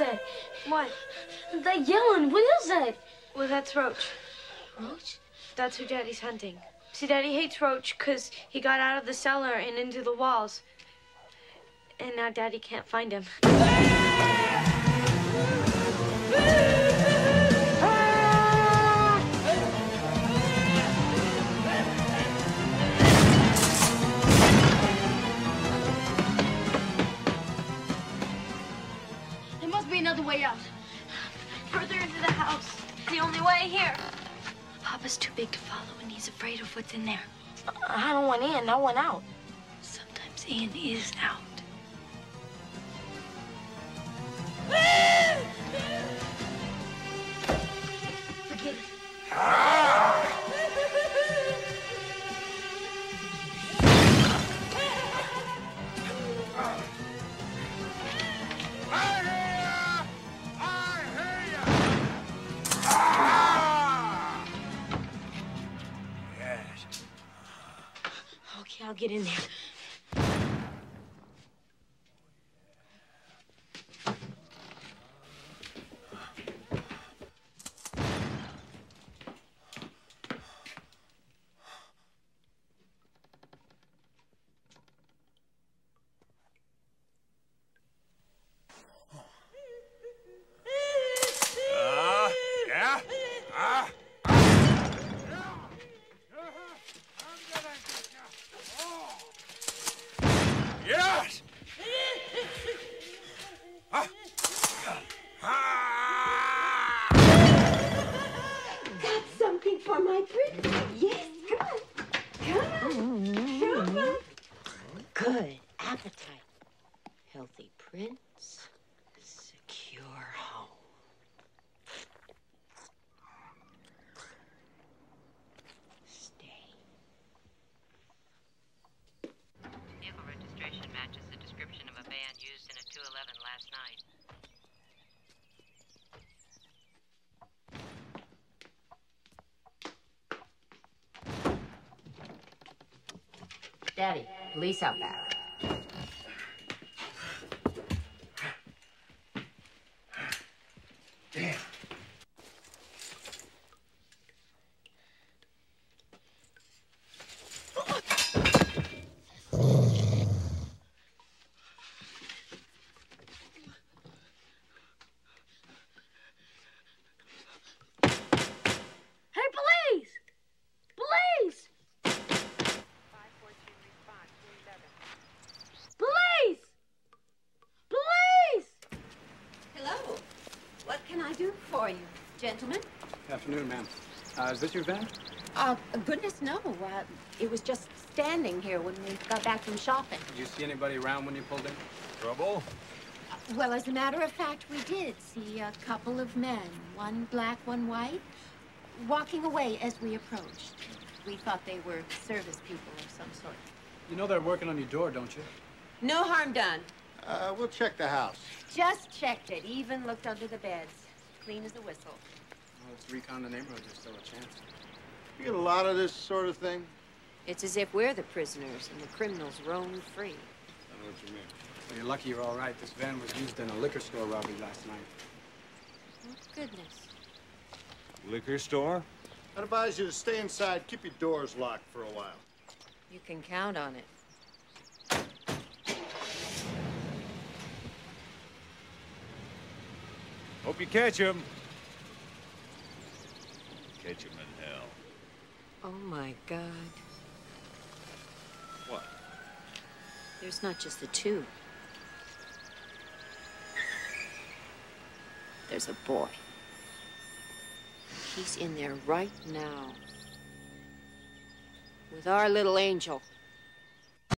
that? What? That yelling, what is that? Well, that's Roach. Roach? That's who Daddy's hunting. See, Daddy hates Roach because he got out of the cellar and into the walls. And now Daddy can't find him. way out. Further into the house. The only way here. Papa's too big to follow and he's afraid of what's in there. I don't want in, I want out. Sometimes in is out. I'll get in there. Uh, yeah? Uh, yes! Ah. Ah. Got something for my princess. Yes, come on. Come on. Come on. Good appetite. Healthy prince. Secure home. Stay. Vehicle registration matches the description of a van used in a 211 last night. Daddy, police out What can I do for you, gentlemen? Afternoon, ma'am. Uh, is this your van? Uh, goodness, no. Uh, it was just standing here when we got back from shopping. Did you see anybody around when you pulled in? Trouble? Well, as a matter of fact, we did see a couple of men, one black, one white, walking away as we approached. We thought they were service people of some sort. You know they're working on your door, don't you? No harm done. Uh, we'll check the house. Just checked it. Even looked under the beds. Clean as a whistle. Well, let's recon the neighborhood. There's still a chance. You get a lot of this sort of thing? It's as if we're the prisoners and the criminals roam free. I know what you mean. Well, you're lucky you're all right. This van was used in a liquor store robbery last night. Oh, goodness. Liquor store? I'd advise you to stay inside, keep your doors locked for a while. You can count on it. Hope you catch him. Catch him in hell. Oh, my God. What? There's not just the two. There's a boy. He's in there right now. With our little angel.